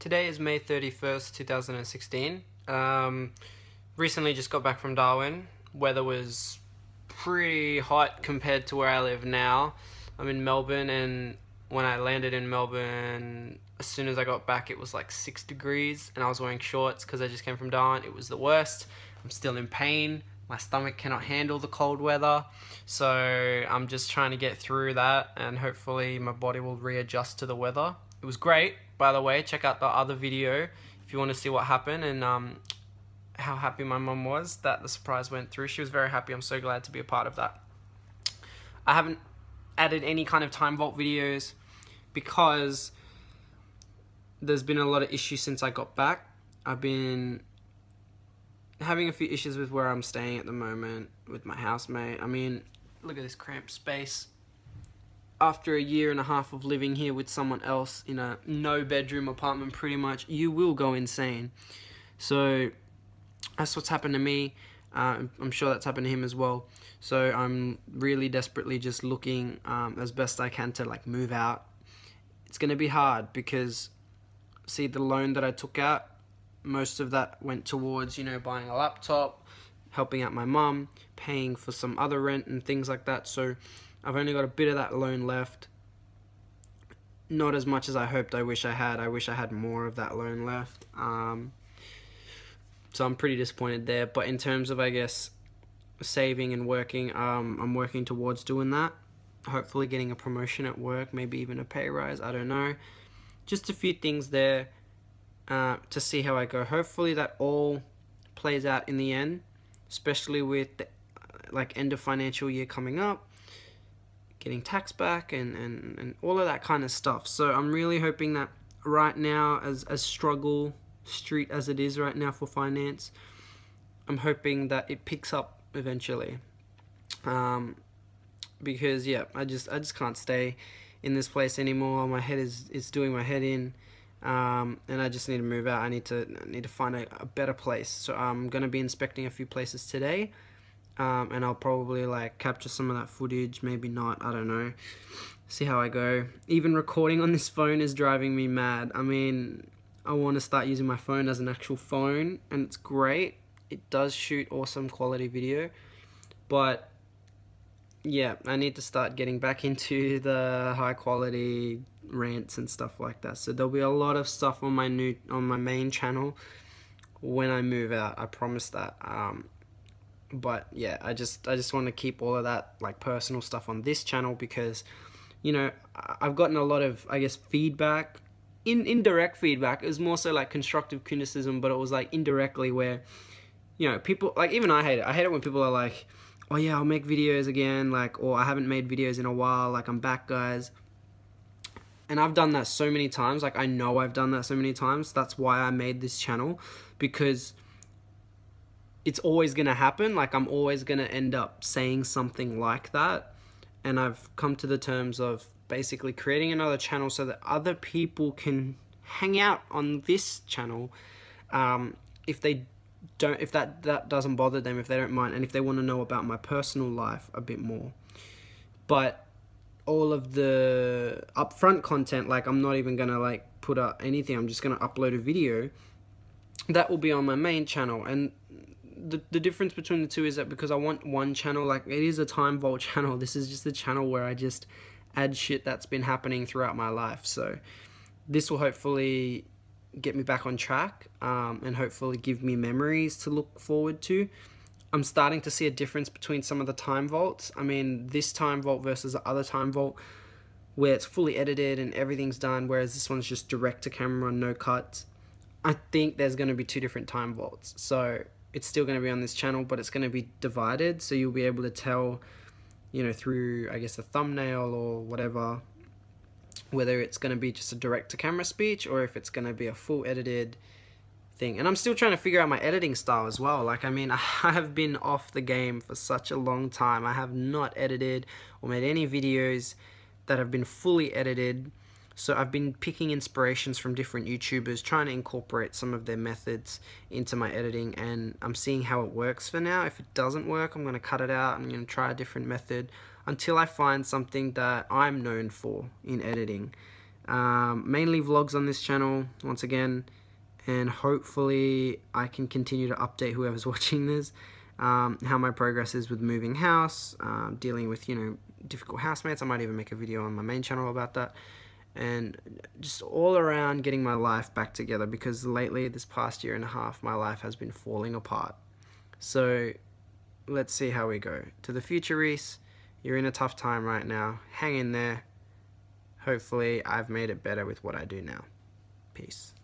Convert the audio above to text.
Today is May 31st, 2016. Um, recently just got back from Darwin. Weather was pretty hot compared to where I live now. I'm in Melbourne and when I landed in Melbourne, as soon as I got back it was like 6 degrees and I was wearing shorts because I just came from Darwin. It was the worst. I'm still in pain. My stomach cannot handle the cold weather. So I'm just trying to get through that and hopefully my body will readjust to the weather. It was great by the way, check out the other video if you want to see what happened and um, how happy my mom was that the surprise went through. She was very happy. I'm so glad to be a part of that. I haven't added any kind of time vault videos because there's been a lot of issues since I got back. I've been having a few issues with where I'm staying at the moment with my housemate. I mean, look at this cramped space after a year and a half of living here with someone else in a no bedroom apartment pretty much you will go insane. So that's what's happened to me. Uh, I'm sure that's happened to him as well. So I'm really desperately just looking um, as best I can to like move out. It's gonna be hard because see the loan that I took out most of that went towards you know buying a laptop helping out my mum paying for some other rent and things like that so I've only got a bit of that loan left. Not as much as I hoped I wish I had. I wish I had more of that loan left. Um, so I'm pretty disappointed there. But in terms of, I guess, saving and working, um, I'm working towards doing that. Hopefully getting a promotion at work, maybe even a pay rise, I don't know. Just a few things there uh, to see how I go. Hopefully that all plays out in the end, especially with the, like end of financial year coming up getting tax back and, and, and all of that kind of stuff. So I'm really hoping that right now, as, as struggle street as it is right now for finance, I'm hoping that it picks up eventually. Um, because yeah, I just I just can't stay in this place anymore. My head is is doing my head in, um, and I just need to move out. I need to I need to find a, a better place. So I'm gonna be inspecting a few places today. Um, and I'll probably like capture some of that footage. Maybe not. I don't know. See how I go. Even recording on this phone is driving me mad. I mean I want to start using my phone as an actual phone and it's great. It does shoot awesome quality video. But yeah I need to start getting back into the high quality rants and stuff like that. So there'll be a lot of stuff on my new on my main channel when I move out I promise that. Um, but yeah i just i just want to keep all of that like personal stuff on this channel because you know i've gotten a lot of i guess feedback in indirect feedback. It was more so like constructive criticism but it was like indirectly where you know people like even i hate it. I hate it when people are like oh yeah i'll make videos again like or i haven't made videos in a while like i'm back guys and i've done that so many times like i know i've done that so many times that's why i made this channel because it's always going to happen. Like, I'm always going to end up saying something like that. And I've come to the terms of basically creating another channel so that other people can hang out on this channel um, if they don't if that that doesn't bother them if they don't mind and if they want to know about my personal life a bit more but all of the upfront content like i'm not even gonna like put up anything i'm just gonna upload a video that will be on my main channel and the, the difference between the two is that because I want one channel, like it is a time vault channel, this is just a channel where I just add shit that's been happening throughout my life. So this will hopefully get me back on track um, and hopefully give me memories to look forward to. I'm starting to see a difference between some of the time vaults. I mean, this time vault versus the other time vault where it's fully edited and everything's done, whereas this one's just direct to camera, no cuts. I think there's going to be two different time vaults. So it's still going to be on this channel, but it's going to be divided. So you'll be able to tell, you know, through, I guess, a thumbnail or whatever, whether it's going to be just a direct to camera speech or if it's going to be a full edited thing. And I'm still trying to figure out my editing style as well. Like, I mean, I have been off the game for such a long time. I have not edited or made any videos that have been fully edited so I've been picking inspirations from different YouTubers, trying to incorporate some of their methods into my editing, and I'm seeing how it works for now. If it doesn't work, I'm going to cut it out. I'm going to try a different method until I find something that I'm known for in editing. Um, mainly vlogs on this channel, once again, and hopefully I can continue to update whoever's watching this, um, how my progress is with moving house, um, dealing with, you know, difficult housemates. I might even make a video on my main channel about that. And just all around getting my life back together because lately, this past year and a half, my life has been falling apart. So let's see how we go. To the future, Rhyss, you're in a tough time right now. Hang in there. Hopefully, I've made it better with what I do now. Peace.